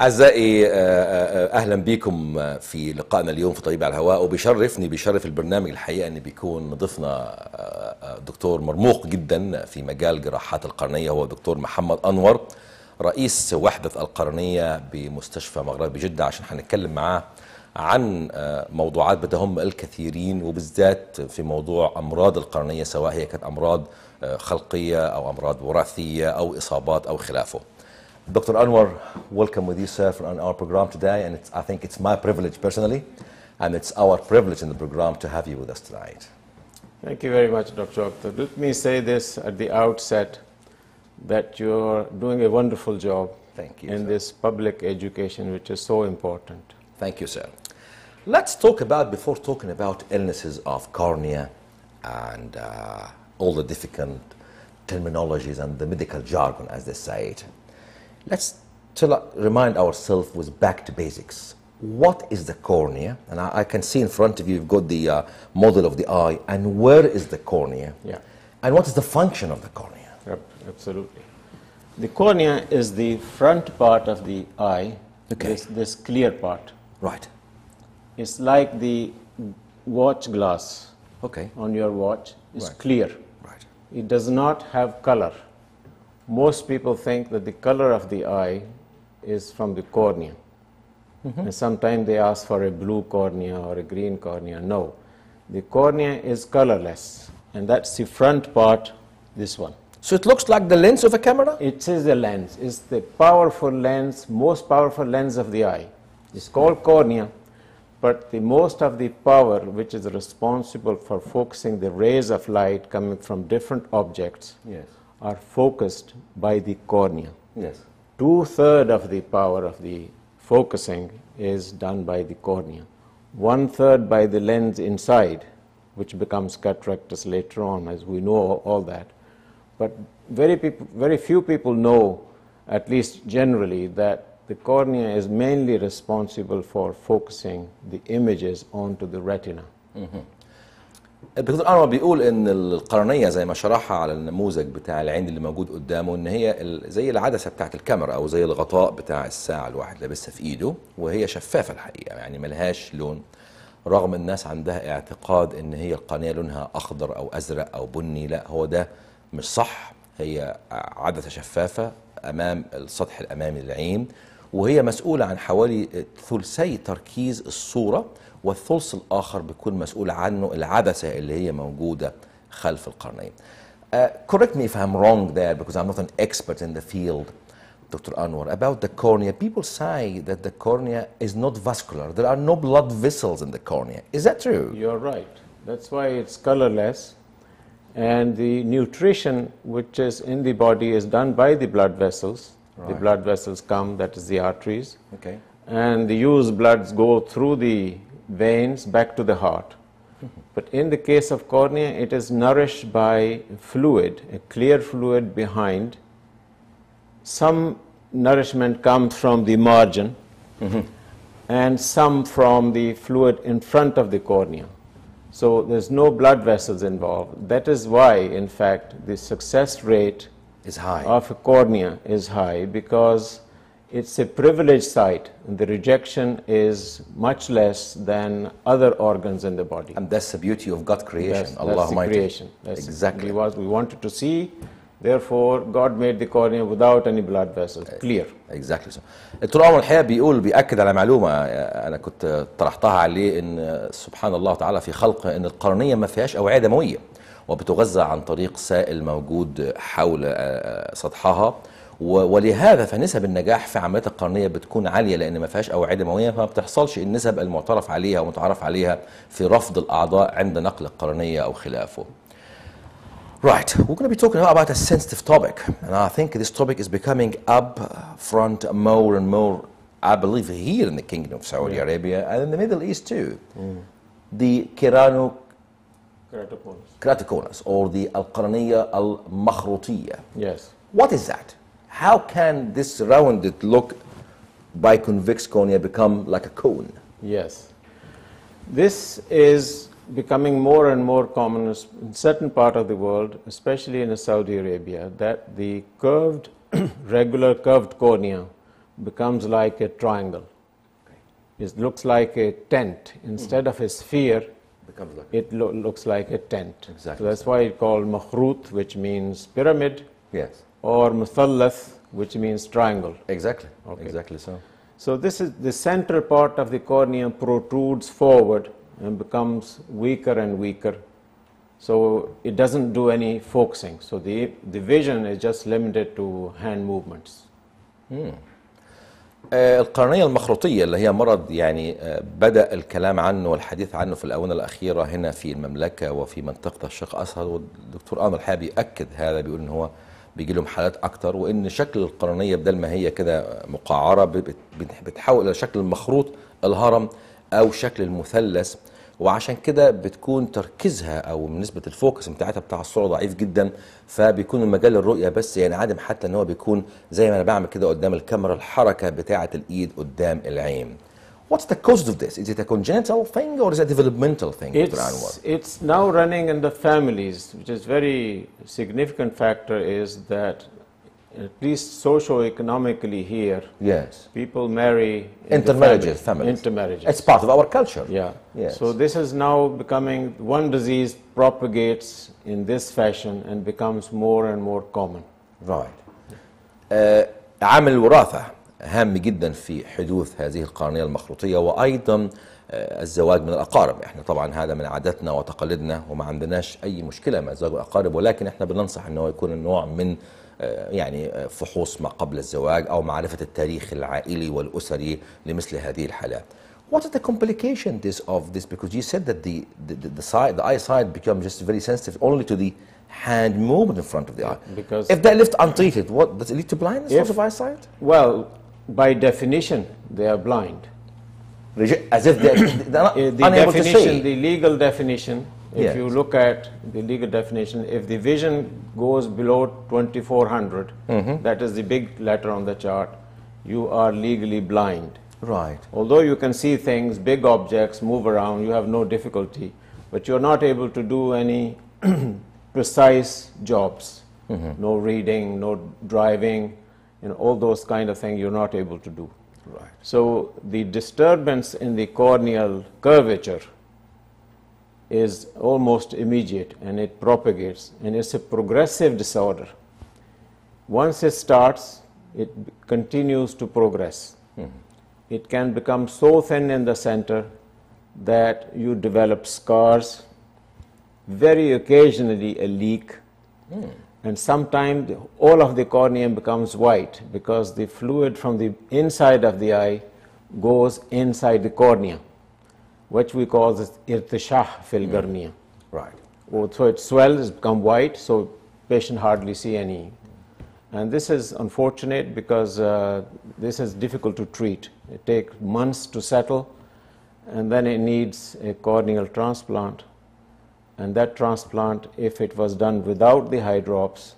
أعزائي آه، آه، أهلا بكم في لقائنا اليوم في طبيب على الهواء. وبيشرفني بيشرف البرنامج الحقيقة أن بيكون ضيفنا آه، آه، دكتور مرموق جدا في مجال جراحات القرنية هو دكتور محمد أنور رئيس وحدة القرنية بمستشفى مغربي جدة. عشان هنتكلم معاه عن آه، موضوعات بتهم الكثيرين وبالذات في موضوع أمراض القرنية سواء هي كانت أمراض آه، خلقية أو أمراض وراثية أو إصابات أو خلافه. Dr. Anwar, welcome with you, sir, on our program today. And it's, I think it's my privilege personally, and it's our privilege in the program to have you with us tonight. Thank you very much, Dr. Akhtar. Let me say this at the outset that you're doing a wonderful job Thank you, in sir. this public education, which is so important. Thank you, sir. Let's talk about, before talking about illnesses of cornea and uh, all the difficult terminologies and the medical jargon, as they say it, let's tell, remind ourselves with back to basics. What is the cornea? And I, I can see in front of you, you've got the uh, model of the eye, and where is the cornea? Yeah. And what is the function of the cornea? Yep, absolutely. The cornea is the front part of the eye, Okay. this, this clear part. Right. It's like the watch glass Okay. on your watch is Right. clear. Right. It does not have color. Most people think that the color of the eye is from the cornea. Mm-hmm. And sometimes they ask for a blue cornea or a green cornea. No. The cornea is colorless. And that's the front part, this one. So it looks like the lens of a camera? It is the lens. It's the powerful lens, most powerful lens of the eye. It's called cornea, but the most of the power which is responsible for focusing the rays of light coming from different objects Yes. Are focused by the cornea. Yes. Two third of the power of the focusing is done by the cornea. One third by the lens inside, which becomes cataractous later on, as we know all that. But very, peop very few people know, at least generally, that the cornea is mainly responsible for focusing the images onto the retina. Mm-hmm. الدكتور أنور بيقول إن القرنية زي ما شرحها على النموذج بتاع العين اللي موجود قدامه إن هي زي العدسة بتاعت الكاميرا أو زي الغطاء بتاع الساعة الواحد لابسها في إيده وهي شفافة الحقيقة يعني ملهاش لون رغم الناس عندها اعتقاد إن هي القرنية لونها أخضر أو أزرق أو بني لأ هو ده مش صح هي عدسة شفافة أمام السطح الأمامي للعين وهي مسؤولة عن حوالي ثلثي تركيز الصورة والثلث الآخر بيكون مسؤول عنه العدسة اللي هي موجودة خلف القرنين. Uh, correct me if I'm wrong there because I'm not an expert in the field, Dr. Anwar. About the cornea, people say that the cornea is not vascular. There are no blood vessels in the cornea. Is that true? You're right. That's why it's colorless. And the nutrition which is in the body is done by the blood vessels. The Right. blood vessels come, that is the arteries. Okay. And the used bloods go through the veins back to the heart. But in the case of cornea, it is nourished by fluid, a clear fluid behind. Some nourishment comes from the margin, and some from the fluid in front of the cornea. So there's no blood vessels involved. That is why, in fact, the success rate Is high. of a cornea is high because it's a privileged site and the rejection is much less than other organs in the body. and that's the beauty of God creation. That's, Allah that's the Almighty. creation. That's exactly. what we wanted to see. Therefore, God made the cornea without any blood vessels, clear. اكزاكتلي so. الدكتور عمر الحقيقه بيقول بياكد على معلومه آه، انا كنت طرحتها عليه ان آه، سبحان الله تعالى في خلقه ان القرنيه ما فيهاش اوعيه دمويه وبتغذى عن طريق سائل موجود حول آه، سطحها و- ولهذا فنسب النجاح في عمليات القرنيه بتكون عاليه لأن ما فيهاش اوعيه دمويه فما بتحصلش النسب المعترف عليها ومتعارف عليها في رفض الاعضاء عند نقل القرنيه أو خلافه. Right, we're going to be talking about a sensitive topic, and I think this topic is becoming up front more and more, I believe, here in the Kingdom of Saudi Arabia and in the Middle East too. The keratoconus, or the al-qarniya al-makhrutiyya. Yes. What is that? How can this rounded look by convex cornea become like a cone? Yes. This is becoming more and more common in certain part of the world, especially in Saudi Arabia, that the curved, regular curved cornea becomes like a triangle. It looks like a tent. Hmm. Instead of a sphere, becomes like it lo- looks like a tent. Exactly. So that's why it's called makhrut, which means pyramid, yes or muthallath, which means triangle. exactly Okay. exactly so So this is the center part of the cornea protrudes forward and becomes weaker and weaker. So it doesn't do any focusing. So the, the vision is just limited to hand movements. آه، القرنية المخروطية اللي هي مرض يعني آه، بدأ الكلام عنه والحديث عنه في الآونة الأخيرة هنا في المملكة وفي منطقة الشرق الأوسط والدكتور أنور الحقيقة بيأكد هذا بيقول إن هو بيجي لهم حالات أكتر وإن شكل القرنية بدل ما هي كده بت- بتحول إلى شكل المخروط الهرم أو شكل المثلث وعشان كده بتكون تركيزها أو نسبة الفوكس بتاعتها بتاع الصورة ضعيف جدا فبيكون المجال الرؤية بس ينعدم حتى إن هو بيكون زي ما أنا بعمل كده قدام الكاميرا الحركة بتاعة الإيد قدام العين. What's the cause of this? Is it a congenital thing or is it a developmental thing, Dr. Anwar? It's, it's now running in the families, which is very significant factor is that at least socio-economically here, Yes. people marry in the Intermarriages, family. families. Intermarriages. It's part of our culture. Yeah. Yes. So this is now becoming one disease propagates in this fashion and becomes more and more common. Right. آه عامل الوراثة هام جدا في حدوث هذه القرنية المخروطية وأيضا آه الزواج من الأقارب إحنا طبعا هذا من عاداتنا وتقاليدنا وما عندناش أي مشكلة مع الزواج بالأقارب ولكن إحنا بننصح أنه يكون النوع من آه يعني آه، فحوص ما قبل الزواج أو معرفة التاريخ العائلي والأسري لمثل هذه الحالات. What is the complication this of this? Because you said that the the, the, the side the eye side becomes just very sensitive only to the hand movement in front of the eye. because- if they're left untreated, what does it lead to blindness If- of eyesight? Well, by definition, they are blind. As if they're, they're Uh, the unable to definition, see. the legal definition, if Yes. you look at the legal definition, if the vision goes below 2400, Mm-hmm. that is the big letter on the chart, you are legally blind. right. Although you can see things, big objects move around, you have no difficulty, but you're not able to do any precise jobs. No reading, no driving, you know, all those kind of things you're not able to do. Right. So the disturbance in the corneal curvature is almost immediate and it propagates and it's a progressive disorder. Once it starts, it continues to progress. Mm-hmm. It can become so thin in the center that you develop scars, very occasionally a leak, hmm. And sometimes all of the cornea becomes white because the fluid from the inside of the eye goes inside the cornea, which we call this irtishah fil garnia. Right. Oh, So it swells, become white, so patient hardly see any. And this is unfortunate because uh, this is difficult to treat. It takes months to settle, and then it needs a corneal transplant. And that transplant, if it was done without the eye drops,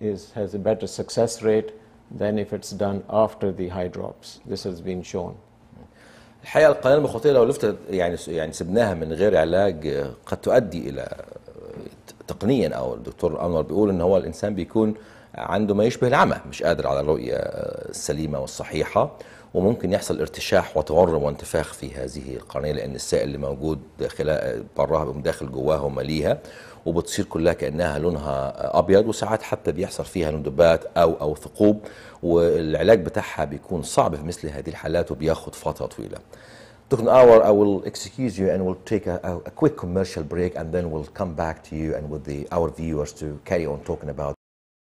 is, has a better success rate than if it's done after the eye drops. This has been shown. الحقيقة القناة المخاطيه لو لفتت يعني يعني سبناها من غير علاج قد تؤدي إلى تقنيا أو الدكتور أنور بيقول إن هو الإنسان بيكون عنده ما يشبه العمى مش قادر على الرؤية السليمة والصحيحة وممكن يحصل ارتشاح وتورم وانتفاخ في هذه القرنية لأن السائل اللي موجود داخلها براها داخل جواها ومليها وبتصير كلها كأنها لونها أبيض وساعات حتى بيحصل فيها ندبات أو أو ثقوب والعلاج بتاعها بيكون صعب في مثل هذه الحالات وبياخد فترة طويلة. Dr. Hour, I will excuse you and we'll take a, a, a quick commercial break and then we'll come back to you and with the, our viewers to carry on talking about